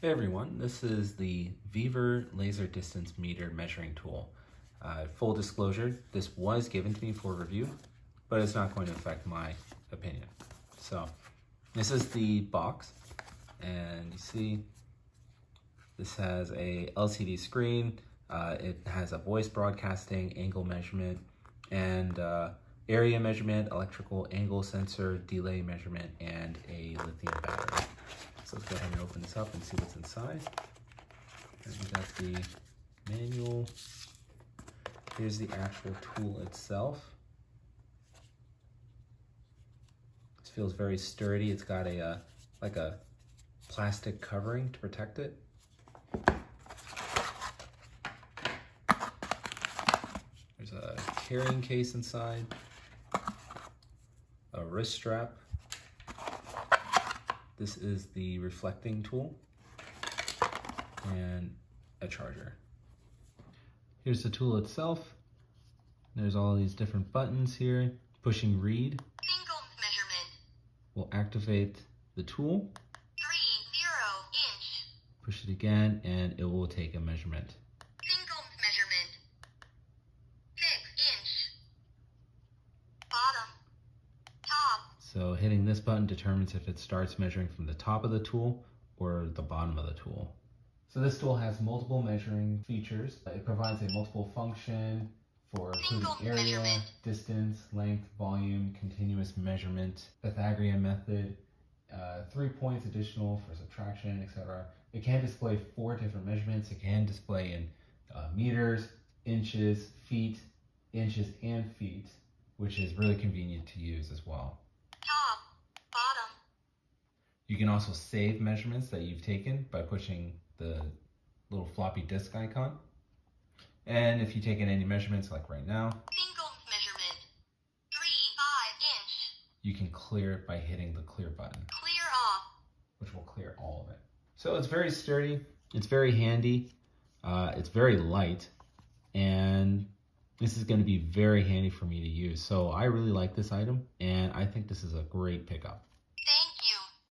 Hey everyone, this is the VEVOR Laser Distance Meter Measuring Tool. Uh, full disclosure, this was given to me for review, but it's not going to affect my opinion. So, this is the box, and you see this has a LCD screen, uh, it has a voice broadcasting, angle measurement, and uh, area measurement, electrical angle sensor, delay measurement, and a lithium battery. So let's go ahead and open this up and see what's inside. And we got the manual. Here's the actual tool itself. This feels very sturdy. It's got a uh, like a plastic covering to protect it. There's a carrying case inside a wrist strap. This is the reflecting tool and a charger. Here's the tool itself. There's all these different buttons here. Pushing read Single measurement. will activate the tool. Three zero inch. Push it again and it will take a measurement. Single measurement. Six inch. Bottom. Top. So hitting this button determines if it starts measuring from the top of the tool or the bottom of the tool. So this tool has multiple measuring features. It provides a multiple function for including area, measurement. distance, length, volume, continuous measurement, Pythagorean method, uh, three points additional for subtraction, etc. It can display four different measurements. It can display in uh, meters, inches, feet, inches, and feet, which is really convenient to use as well. You can also save measurements that you've taken by pushing the little floppy disk icon. And if you've taken any measurements like right now, Single measurement. Three five inch. you can clear it by hitting the clear button, Clear off. which will clear all of it. So it's very sturdy, it's very handy, uh, it's very light, and this is going to be very handy for me to use. So I really like this item, and I think this is a great pickup.